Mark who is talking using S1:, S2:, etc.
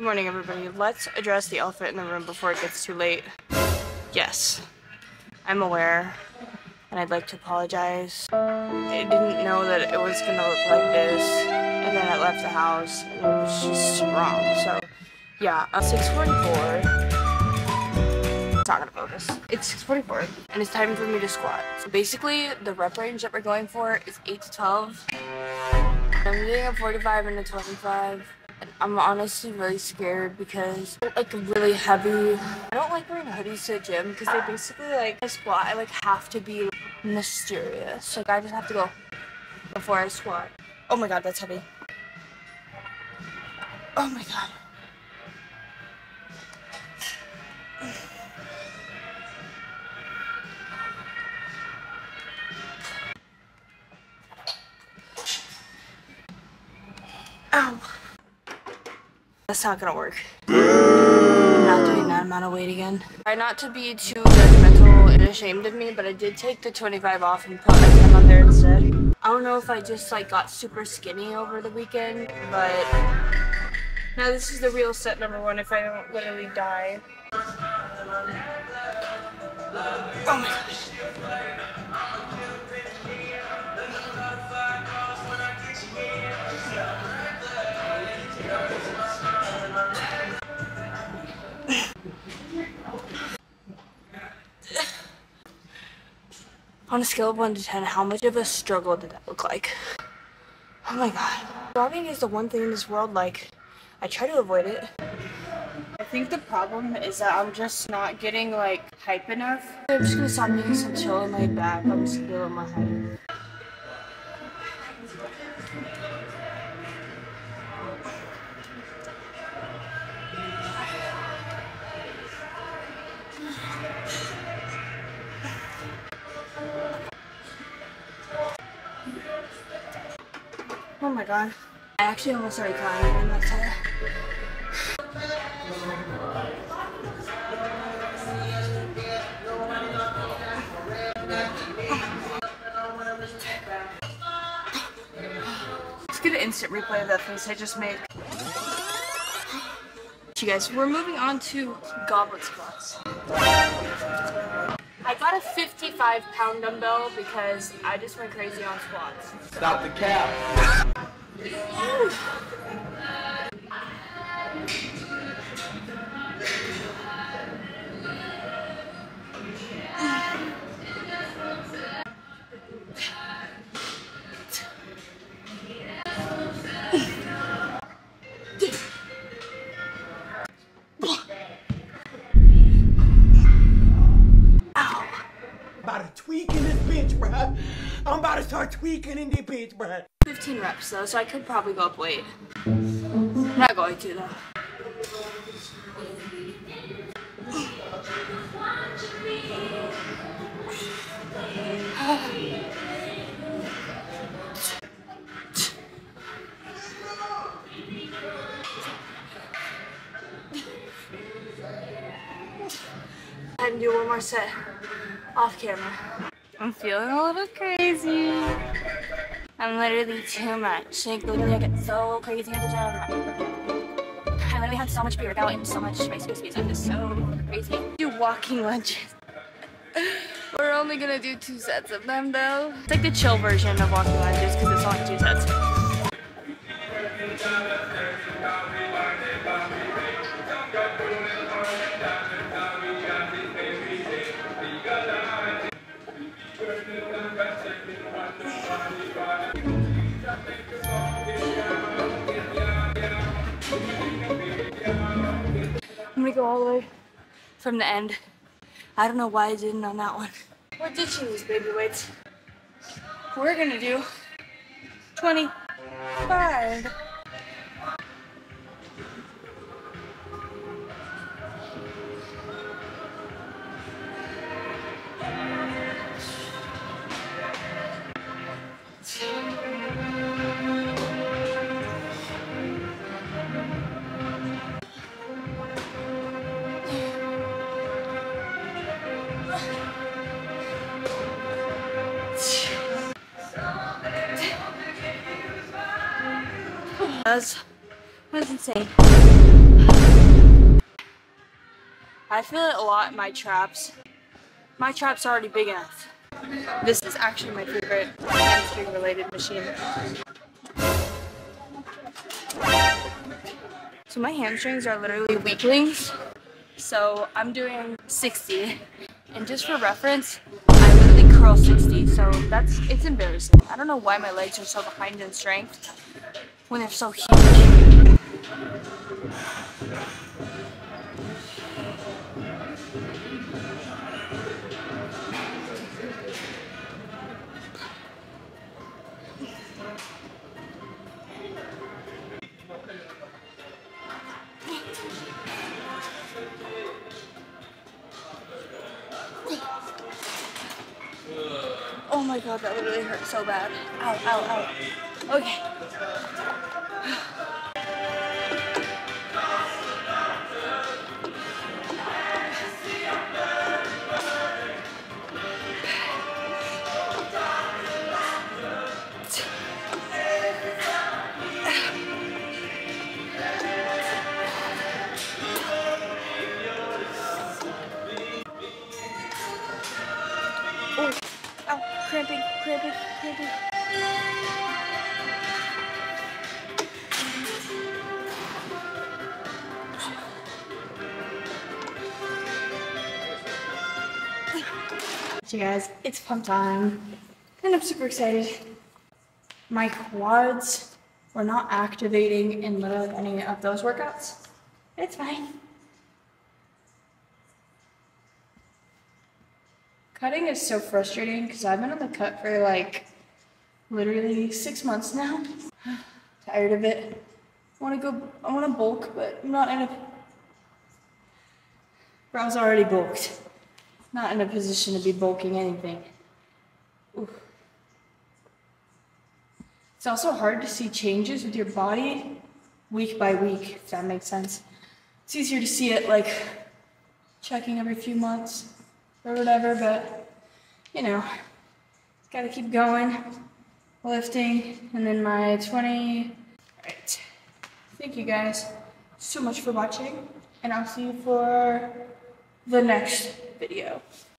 S1: Good morning, everybody. Let's address the elephant in the room before it gets too late. Yes, I'm aware, and I'd like to apologize. I didn't know that it was gonna look like this, and then I left the house, and it was just wrong. So, yeah, uh, 644. It's not gonna focus. It's 644, and it's time for me to squat. So basically, the rep range that we're going for is 8 to 12. I'm doing a 45 and a 25. I'm honestly really scared because like really heavy. I don't like wearing hoodies to the gym because they basically like I squat. I like have to be mysterious. Like I just have to go before I squat. Oh my god, that's heavy. Oh my god. Ow. That's not gonna work. Not doing that amount of weight again. Try not to be too judgmental and ashamed of me, but I did take the 25 off and put my 10 on there instead. I don't know if I just like got super skinny over the weekend, but now this is the real set number one if I don't literally die. Oh my gosh. On a scale of 1 to 10, how much of a struggle did that look like? Oh my god. Jogging is the one thing in this world, like, I try to avoid it. I think the problem is that I'm just not getting, like, hype enough. I'm just gonna stop being so chill and laid back. I'm just gonna be my height. Oh my god. I actually almost started crying in that time. Let's get an instant replay of that face I just made. You guys, we're moving on to goblet squats. I got a 55 pound dumbbell because I just went crazy on squats.
S2: Stop the cap. I'm about to start tweaking in this bitch, bruh.
S1: 15 reps though, so I could probably go up weight. not going to though. and do one more set off camera. I'm feeling a little crazy. I'm literally too much. Like literally I get so crazy at the gym. I literally had so much pre-workout and so much Rice Krispies. I'm just so crazy. Do walking lunges. We're only gonna do two sets of them though. It's like the chill version of walking lunges because it's only two sets. Gonna go all the way from the end. I don't know why I didn't on that one. We're ditching these baby weights. We're gonna do 25. Was was insane. I feel it a lot in my traps. My trap's are already big enough. This is actually my favorite hamstring related machine. So my hamstrings are literally weaklings. So I'm doing 60. And just for reference, I literally curl 60. So that's, it's embarrassing. I don't know why my legs are so behind in strength when they're so huge. Oh my god, that literally hurt so bad. Ow, ow, ow. Okay. Oh, cramping, cramping, cramping. So guys, it's pump time. And I'm super excited. My quads were not activating in literally any of those workouts. It's fine. Cutting is so frustrating because I've been on the cut for like literally six months now. Tired of it. I want to go. I want to bulk, but I'm not in a. Bro, I was already bulked. Not in a position to be bulking anything. Oof. It's also hard to see changes with your body week by week, if that makes sense. It's easier to see it like checking every few months or whatever, but you know, gotta keep going, lifting, and then my 20. Alright. Thank you guys so much for watching, and I'll see you for the next video.